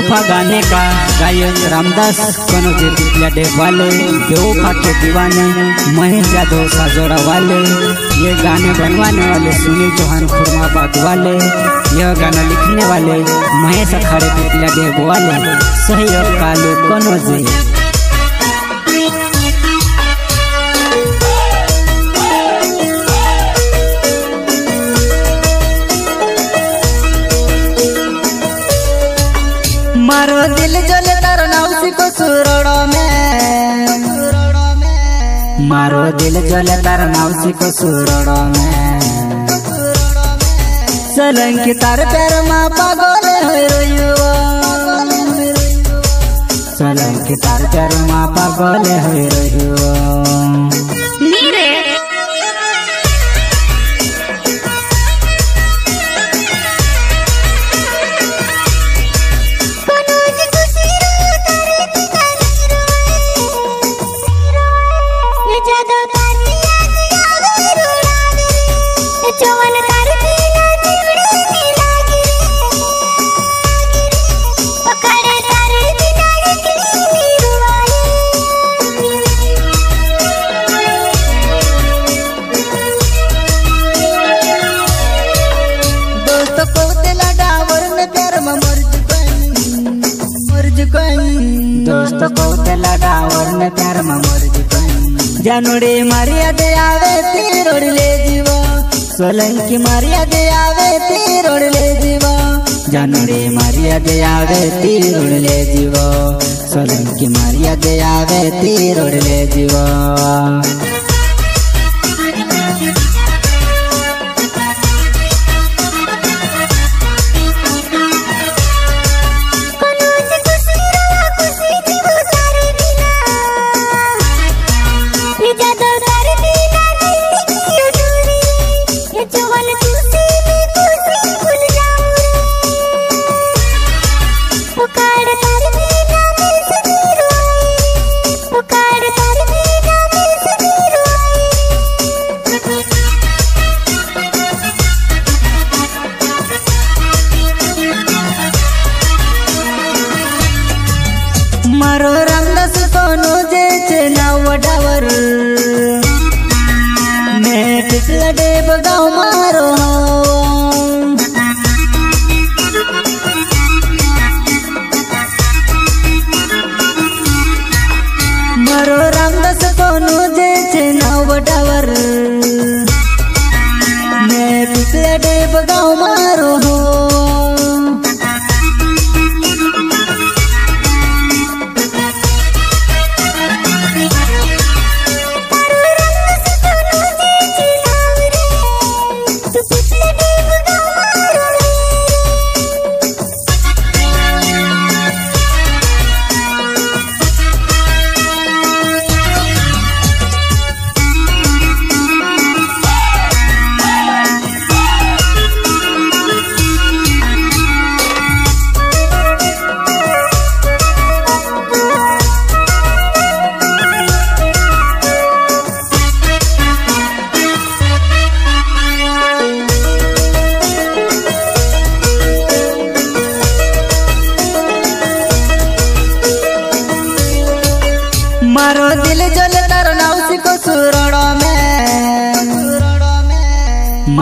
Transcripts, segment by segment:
बेवफा गाने का गायन रामदास कनौजी लडे वाले बेवफा के दीवाने महेश यादव साजोड़ा वाले ये गाने बनवाने वाले सुनील चौहान खुरमाबाद वाले यह गाना लिखने वाले महेश अखाड़े पिपलिया देव वाले सहयोग कालू कनौजी मारो दिल जले तार नाउसी को सुरड़ो में। मारो दिल जले तार नाउसी को सुरड़ो में। सलंकी तार पैर मा पागल होय रोयुआ सलंकी तार पैर मा पागल होय रोयुआ दोस्त बहुते लगावर में प्यार में मर जानोड़े मारिया दे आवे तीरोड़ ले जीवा। सोलंकी मारिया दे आवे तीरोड़ ले जीवा। जानोड़े मारिया दे आवे तीरोड़ ले जीवा। सोलंकी मारिया दे आवे तीरोड़ ले जीवा।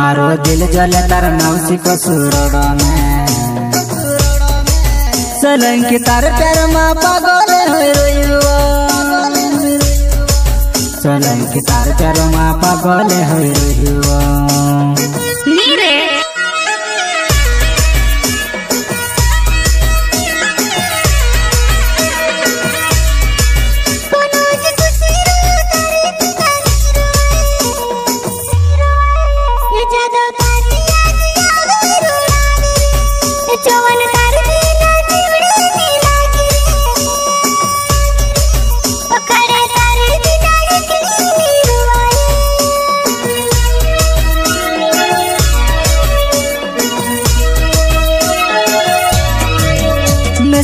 मारो, दिल जल तार मौसी को सुरड़ो में। सलंकी तार प्यार माँ पागल होय रोयुआ सलंकी तार प्यार माँ पागल हो रोयुआ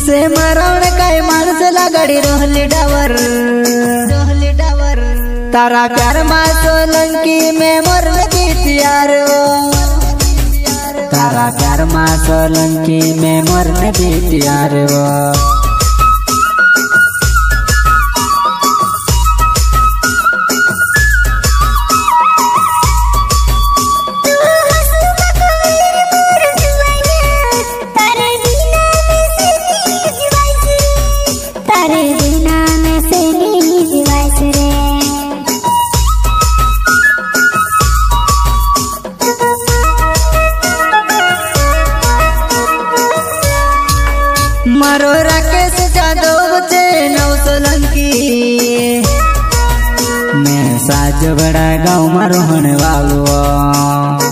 से मरवड़ काय माणस लागडी रोहली डावर. रोहली डावर तारा प्यार सोलंकी में मोर लगी प्यार तारा प्यार सोलंकी में मोर लगी प्यार वो Baba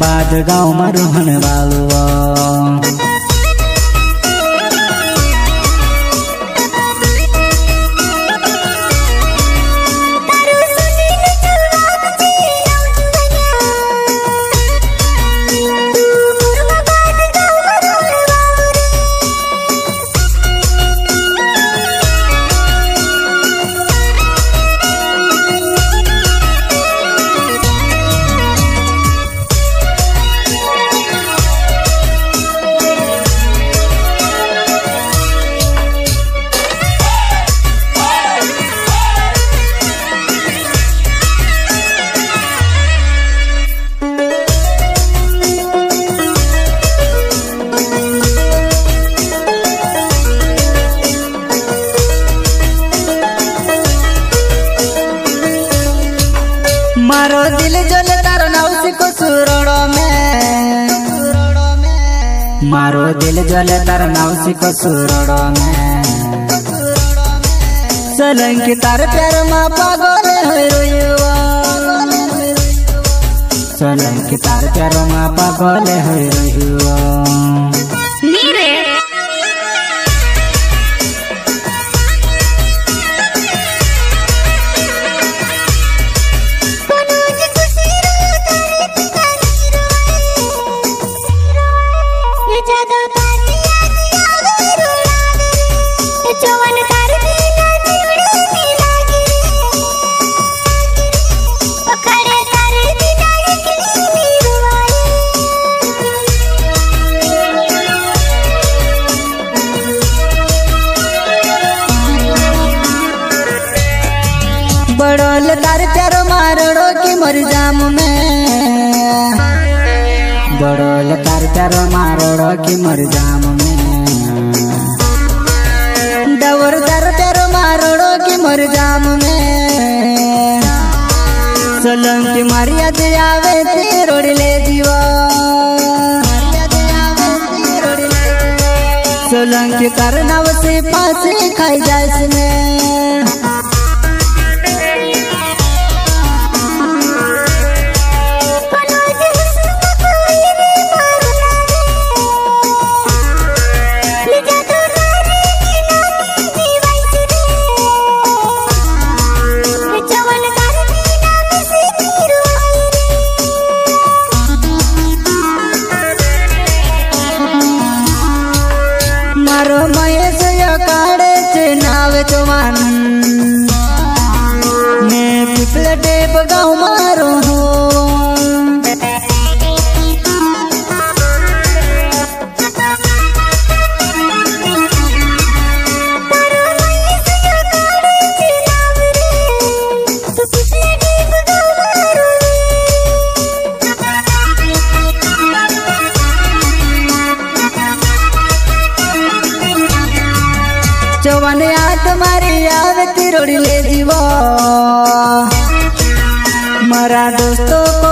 इस्लामाबाद गाउँमा रहन वालो मारो दिल जले तार मौसी को सुरड़ो में सलंकी तार प्यार मा पागल होइरुवा सलंकी तार प्यार मा पागल होइरुवा रोडल तार तार मारोड़ की मर जाम में। डवर तार तार मारोड़ की मर जाम में। सोलम की मारिया दे रोड ले जीवा। सोलंग के कारण से खाई जाए में। गाँव मारो हो। चौवन आ तुम्हारी याद तिरोड़ी ले जीवा। हमारा दोस्तों को